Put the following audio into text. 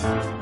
Peace.